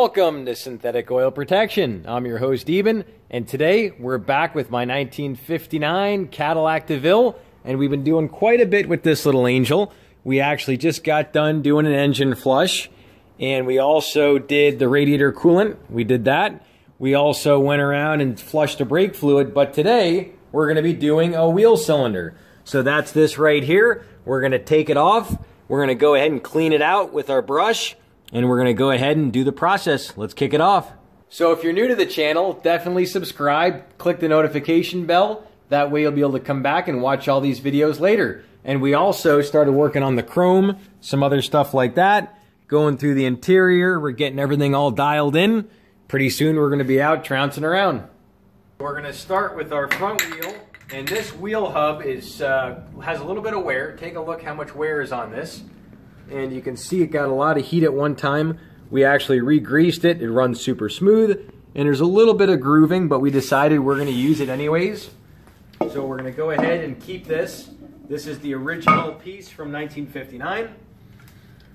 Welcome to Synthetic Oil Protection. I'm your host, Eben, and today we're back with my 1959 Cadillac DeVille, and we've been doing quite a bit with this little angel. We actually just got done doing an engine flush, and we also did the radiator coolant. We did that. We also went around and flushed the brake fluid, but today we're going to be doing a wheel cylinder. So that's this right here. We're going to take it off. We're going to go ahead and clean it out with our brush and we're going to go ahead and do the process. Let's kick it off. So if you're new to the channel, definitely subscribe, click the notification bell. That way you'll be able to come back and watch all these videos later. And we also started working on the chrome, some other stuff like that, going through the interior. We're getting everything all dialed in. Pretty soon we're going to be out trouncing around. We're going to start with our front wheel. And this wheel hub is uh, has a little bit of wear. Take a look how much wear is on this and you can see it got a lot of heat at one time. We actually re-greased it. It runs super smooth, and there's a little bit of grooving, but we decided we're going to use it anyways. So we're going to go ahead and keep this. This is the original piece from 1959.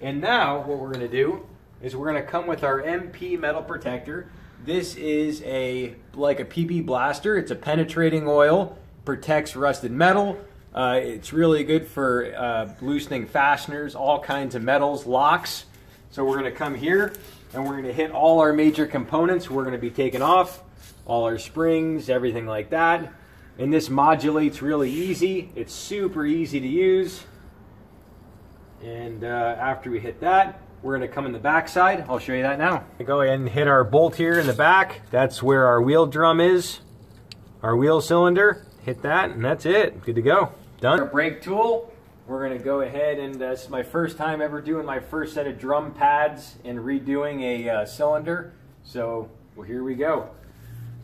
And now what we're going to do is we're going to come with our MP metal protector. This is a like a PB Blaster. It's a penetrating oil, protects rusted metal, uh, it's really good for uh, loosening fasteners, all kinds of metals, locks. So we're going to come here and we're going to hit all our major components. We're going to be taking off all our springs, everything like that. And this modulates really easy. It's super easy to use. And uh, after we hit that, we're going to come in the back side. I'll show you that now. Go ahead and hit our bolt here in the back. That's where our wheel drum is, our wheel cylinder. Hit that, and that's it. Good to go. Done. Our brake tool. We're to go ahead and uh, this is my first time ever doing my first set of drum pads and redoing a uh, cylinder. So well, here we go.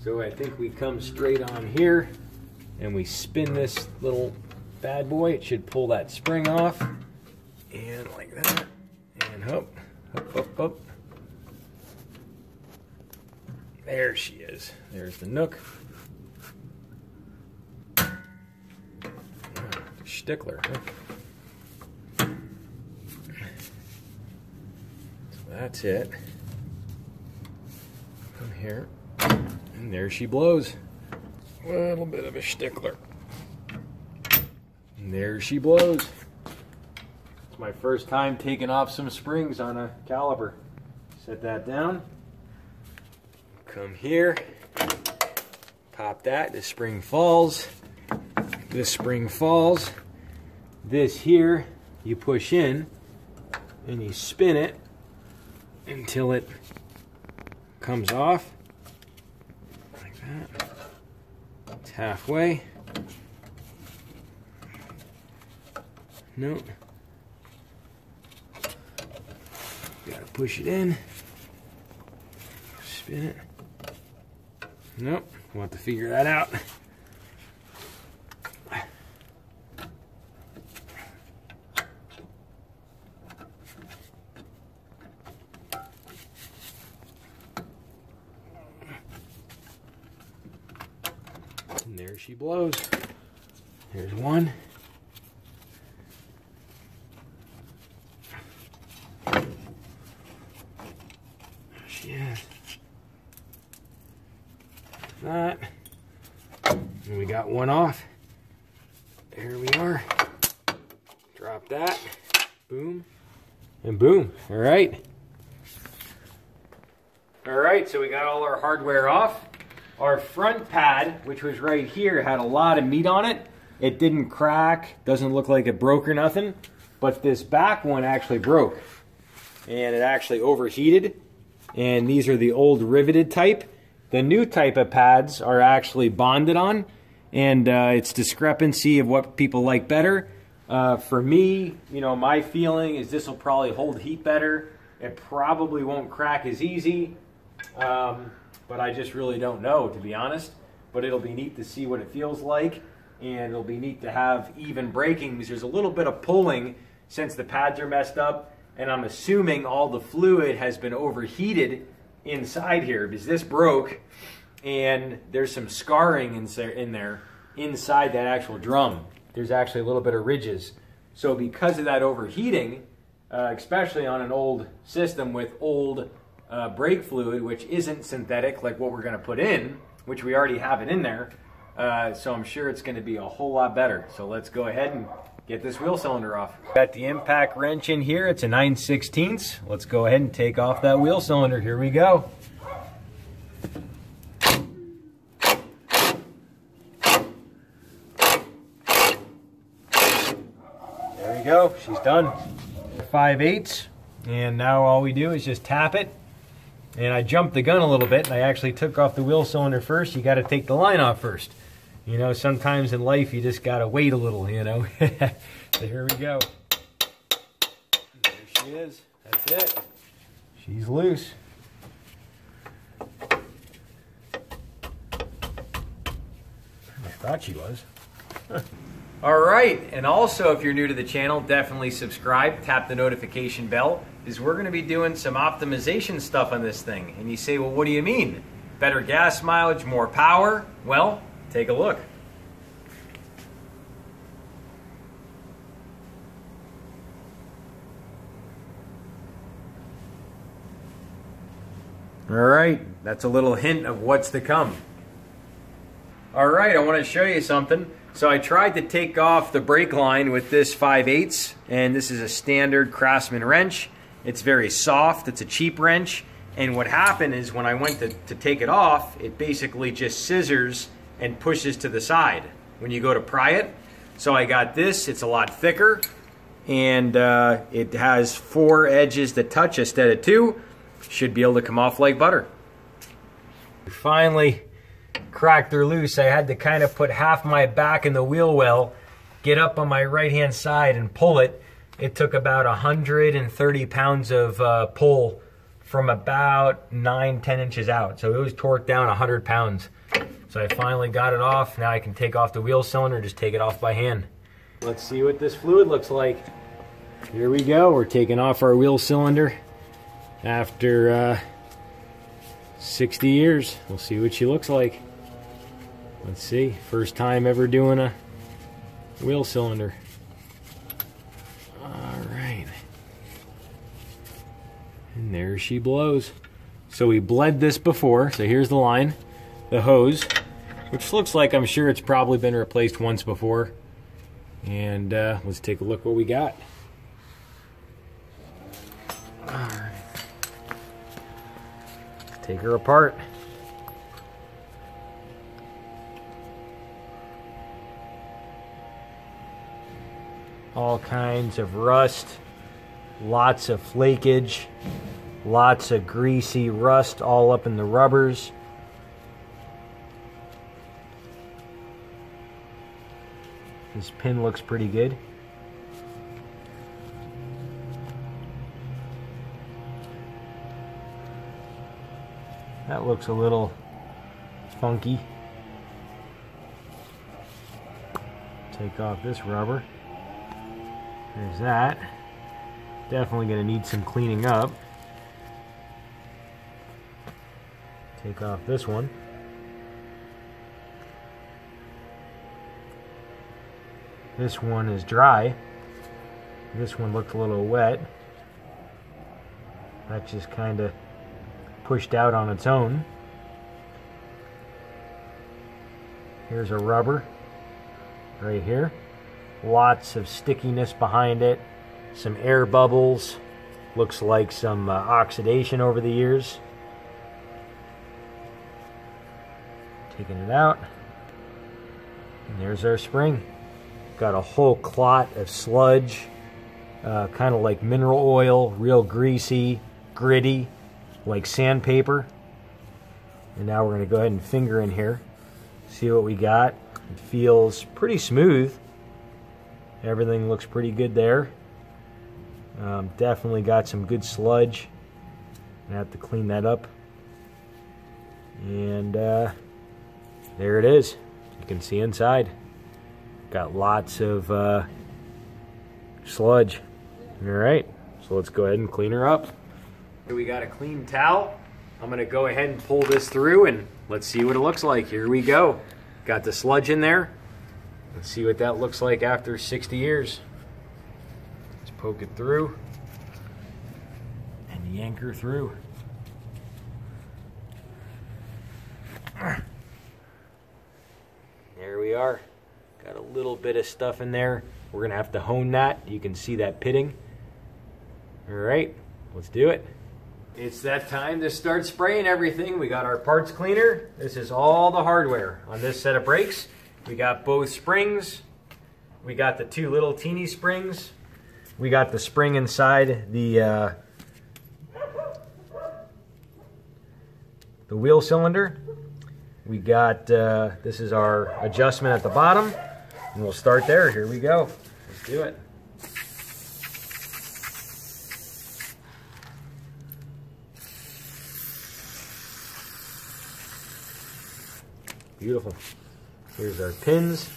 So I think we come straight on here and we spin this little bad boy. It should pull that spring off. And like that. And hop, hop, hop, hop. There she is. There's the nook. Stickler. So that's it. Come here. And there she blows. A little bit of a stickler. And there she blows. It's my first time taking off some springs on a caliper. Set that down. Come here. Pop that. The spring falls. The spring falls this here you push in and you spin it until it comes off like that. It's halfway. Nope. Gotta push it in. Spin it. Nope. We'll have to figure that out. there she blows. There's one. There she is. That. And we got one off. There we are. Drop that. Boom. And boom. All right. All right, so we got all our hardware off. Our front pad, which was right here, had a lot of meat on it. It didn't crack, doesn't look like it broke or nothing, but this back one actually broke. And it actually overheated. And these are the old riveted type. The new type of pads are actually bonded on, and uh, it's discrepancy of what people like better. Uh, for me, you know, my feeling is this will probably hold heat better. It probably won't crack as easy. Um, but I just really don't know, to be honest. But it'll be neat to see what it feels like, and it'll be neat to have even braking because there's a little bit of pulling since the pads are messed up, and I'm assuming all the fluid has been overheated inside here because this broke, and there's some scarring in there inside that actual drum. There's actually a little bit of ridges. So because of that overheating, uh, especially on an old system with old uh, brake fluid, which isn't synthetic like what we're going to put in, which we already have it in there. Uh, so I'm sure it's going to be a whole lot better. So let's go ahead and get this wheel cylinder off. Got the impact wrench in here. It's a 9 16 Let's go ahead and take off that wheel cylinder. Here we go. There we go. She's done. 5 eighths. And now all we do is just tap it. And I jumped the gun a little bit and I actually took off the wheel cylinder first. You got to take the line off first. You know, sometimes in life you just got to wait a little, you know. so here we go. There she is. That's it. She's loose. I thought she was. All right, and also if you're new to the channel, definitely subscribe, tap the notification bell, is we're gonna be doing some optimization stuff on this thing. And you say, well, what do you mean? Better gas mileage, more power? Well, Take a look. All right, that's a little hint of what's to come. All right, I want to show you something. So I tried to take off the brake line with this 5 8 and this is a standard Craftsman wrench. It's very soft, it's a cheap wrench, and what happened is when I went to, to take it off, it basically just scissors and pushes to the side when you go to pry it. So I got this, it's a lot thicker, and uh, it has four edges that touch instead of two. Should be able to come off like butter. Finally cracked her loose. I had to kind of put half my back in the wheel well, get up on my right hand side and pull it. It took about 130 pounds of uh, pull from about 9, 10 inches out. So it was torqued down 100 pounds. So I finally got it off. Now I can take off the wheel cylinder, just take it off by hand. Let's see what this fluid looks like. Here we go. We're taking off our wheel cylinder after uh, 60 years. We'll see what she looks like. Let's see. First time ever doing a wheel cylinder. All right. And there she blows. So we bled this before. So here's the line, the hose which looks like I'm sure it's probably been replaced once before. And uh, let's take a look what we got. Alright. Take her apart. All kinds of rust, lots of flakage, lots of greasy rust all up in the rubbers. This pin looks pretty good. That looks a little funky. Take off this rubber. There's that. Definitely going to need some cleaning up. Take off this one. This one is dry. This one looked a little wet. That just kind of pushed out on its own. Here's a rubber right here. Lots of stickiness behind it. Some air bubbles. Looks like some uh, oxidation over the years. Taking it out. And there's our spring. Got a whole clot of sludge, uh, kind of like mineral oil, real greasy, gritty, like sandpaper. And now we're going to go ahead and finger in here, see what we got. It feels pretty smooth. Everything looks pretty good there. Um, definitely got some good sludge. I have to clean that up. And uh, there it is. You can see inside. Got lots of uh, sludge. All right, so let's go ahead and clean her up. We got a clean towel. I'm gonna go ahead and pull this through and let's see what it looks like. Here we go. Got the sludge in there. Let's see what that looks like after 60 years poke it through and yank her through. There we are. Got a little bit of stuff in there. We're gonna have to hone that. You can see that pitting. All right, let's do it. It's that time to start spraying everything. We got our parts cleaner. This is all the hardware on this set of brakes. We got both springs. We got the two little teeny springs we got the spring inside the uh, the wheel cylinder. We got, uh, this is our adjustment at the bottom. And we'll start there. Here we go. Let's do it. Beautiful. Here's our pins.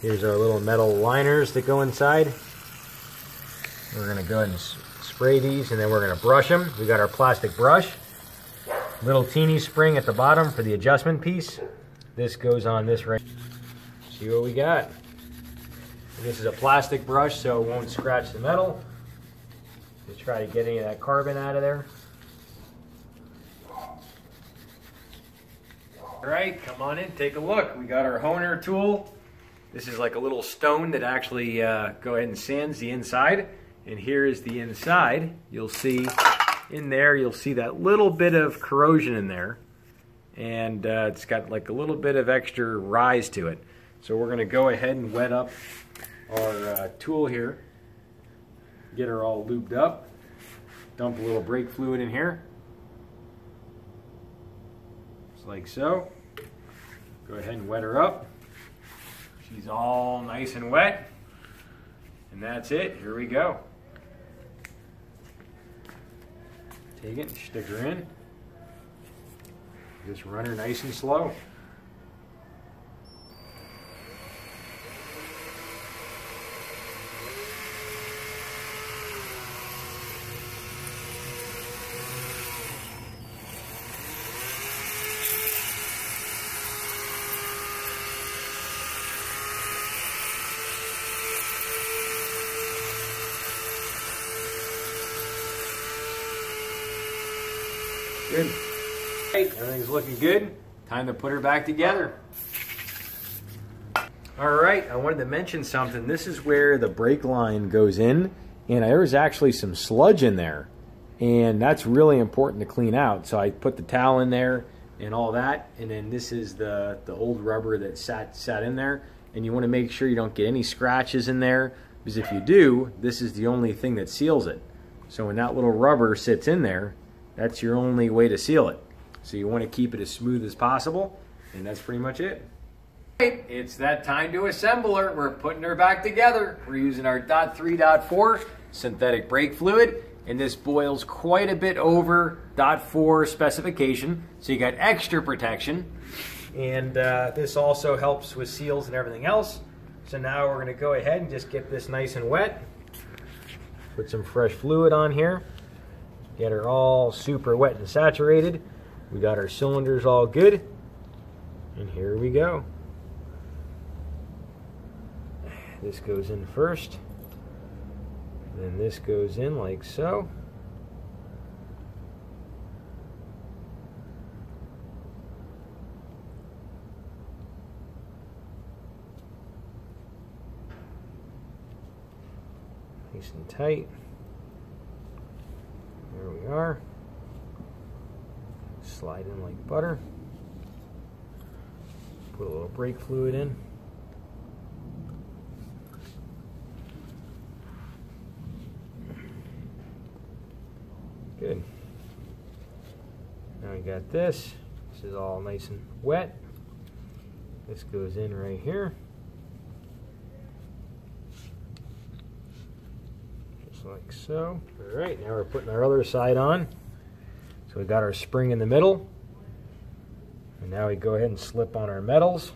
Here's our little metal liners that go inside. We're to go ahead and spray these and then we're to brush them. We got our plastic brush. Little teeny spring at the bottom for the adjustment piece. This goes on this right. See what we got. This is a plastic brush so it won't scratch the metal. Just try to get any of that carbon out of there. All right, come on in, take a look. We got our honer tool. This is like a little stone that actually uh, go ahead and sands the inside. And here is the inside. You'll see in there, you'll see that little bit of corrosion in there. And uh, it's got like a little bit of extra rise to it. So we're gonna go ahead and wet up our uh, tool here. Get her all lubed up. Dump a little brake fluid in here. Just like so. Go ahead and wet her up. She's all nice and wet. And that's it, here we go. Take it and stick her in. Just run her nice and slow. Good. Everything's looking good. Time to put her back together. All right, I wanted to mention something. This is where the brake line goes in, and there's actually some sludge in there, and that's really important to clean out. So I put the towel in there and all that, and then this is the, the old rubber that sat, sat in there, and you want to make sure you don't get any scratches in there, because if you do, this is the only thing that seals it. So when that little rubber sits in there, that's your only way to seal it. So you want to keep it as smooth as possible, and that's pretty much it. It's that time to assemble her. We're putting her back together. We're using our dot three dot four synthetic brake fluid, and this boils quite a bit over dot four specification, so you got extra protection. And uh, this also helps with seals and everything else. So now we're going to go ahead and just get this nice and wet. Put some fresh fluid on here. Get her all super wet and saturated. We got our cylinders all good. And here we go. This goes in first. Then this goes in like so. Nice and tight. There. Slide in like butter. Put a little brake fluid in. Good. Now we got this. This is all nice and wet. This goes in right here. Like so. All right, now we're putting our other side on. So we got our spring in the middle. And now we go ahead and slip on our metals.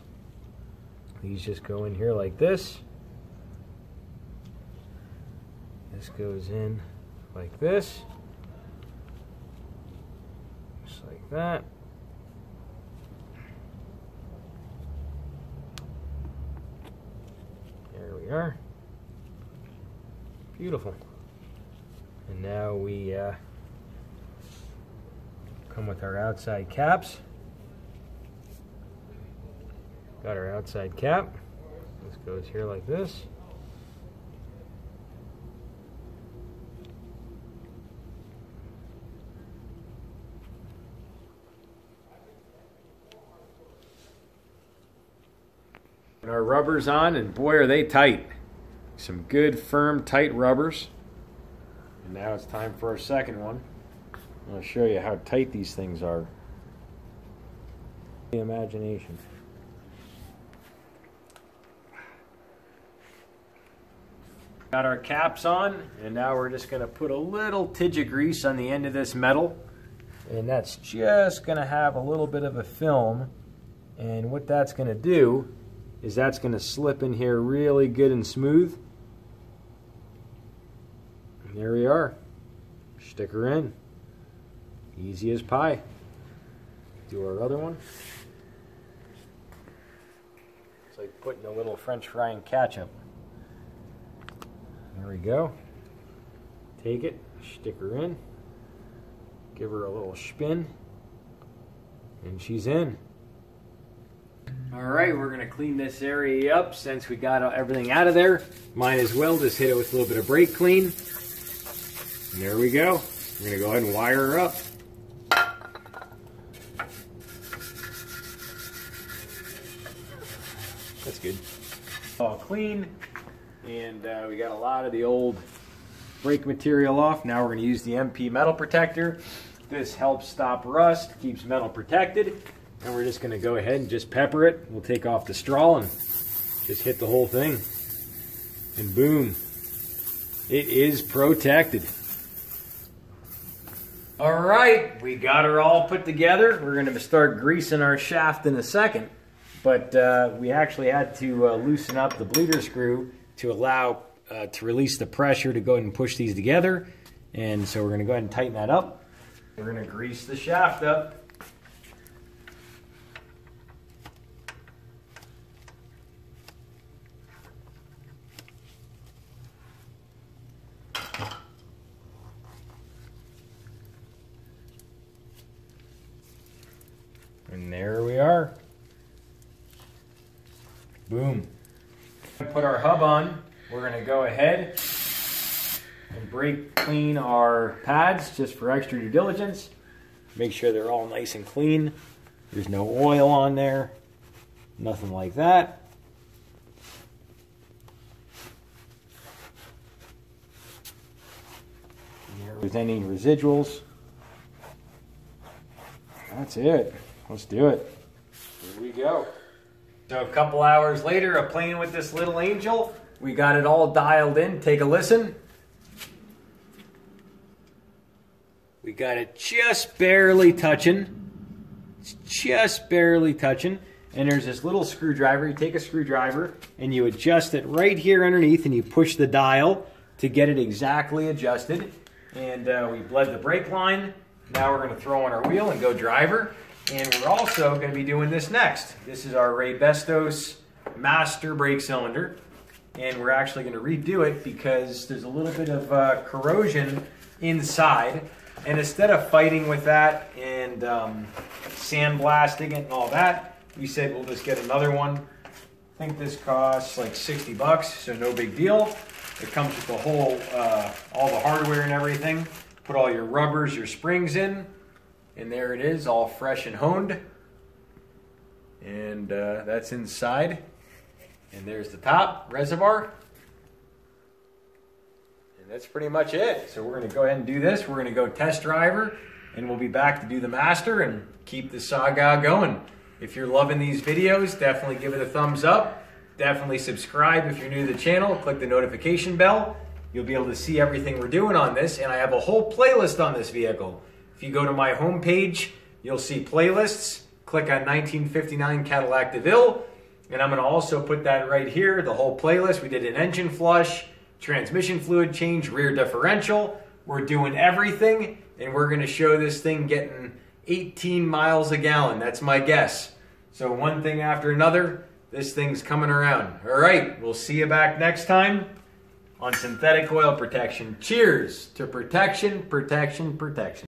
These just go in here like this. This goes in like this. Just like that. There we are. Beautiful. And now we uh, come with our outside caps. Got our outside cap. This goes here like this. Our rubbers on, and boy, are they tight. Some good, firm, tight rubbers. Now it's time for our second one. I'm going to show you how tight these things are. The imagination. Got our caps on, and now we're just going to put a little tidge of grease on the end of this metal. And that's just going to have a little bit of a film. And what that's going to do is that's going to slip in here really good and smooth. There we are. Stick her in. Easy as pie. Do our other one. It's like putting a little french fry in ketchup. There we go. Take it, stick her in, give her a little spin, and she's in. All right, we're gonna clean this area up since we got everything out of there. Might as well just hit it with a little bit of brake clean. And there we go. We're gonna go ahead and wire her up. That's good. All clean. And uh, we got a lot of the old brake material off. Now we're going to use the MP metal protector. This helps stop rust, keeps metal protected. And we're just going to go ahead and just pepper it. We'll take off the straw and just hit the whole thing. And boom, it is protected. All right, we got her all put together. We're going to start greasing our shaft in a second. But uh, we actually had to uh, loosen up the bleeder screw to allow uh, to release the pressure to go ahead and push these together. And so we're going to go ahead and tighten that up. We're going to grease the shaft up. And there we are. Boom. Put our hub on. We're going to go ahead and brake clean our pads just for extra due diligence. Make sure they're all nice and clean. There's no oil on there. Nothing like that. There's any residuals. That's it. Let's do it. Here we go. So a couple hours later of playing with this little angel, we got it all dialed in. Take a listen. We got it just barely touching. It's just barely touching. And there's this little screwdriver. You take a screwdriver and you adjust it right here underneath and you push the dial to get it exactly adjusted. And uh, we bled the brake line. Now we're going to throw on our wheel and go driver. And we're also going to be doing this next. This is our Raybestos master brake cylinder. And we're actually going to redo it because there's a little bit of uh, corrosion inside. And instead of fighting with that and um, sandblasting it and all that, we said we'll just get another one. I think this costs like 60 bucks, so no big deal. It comes with the whole, uh, all the hardware and everything. Put all your rubbers, your springs in. And there it is, all fresh and honed. And uh, that's inside. And there's the top reservoir. And that's pretty much it. So we're going to go ahead and do this. We're going to go test driver. And we'll be back to do the master and keep the saga going. If you're loving these videos, definitely give it a thumbs up. Definitely subscribe if you're new to the channel. Click the notification bell. You'll be able to see everything we're doing on this. And I have a whole playlist on this vehicle. If you go to my homepage, you'll see playlists. Click on 1959 Cadillac DeVille. And I'm going to also put that right here, the whole playlist. We did an engine flush, transmission fluid change, rear differential. We're doing everything, and we're going to show this thing getting 18 miles a gallon. That's my guess. So one thing after another, this thing's coming around. All right, we'll see you back next time on synthetic oil protection. Cheers to protection, protection, protection.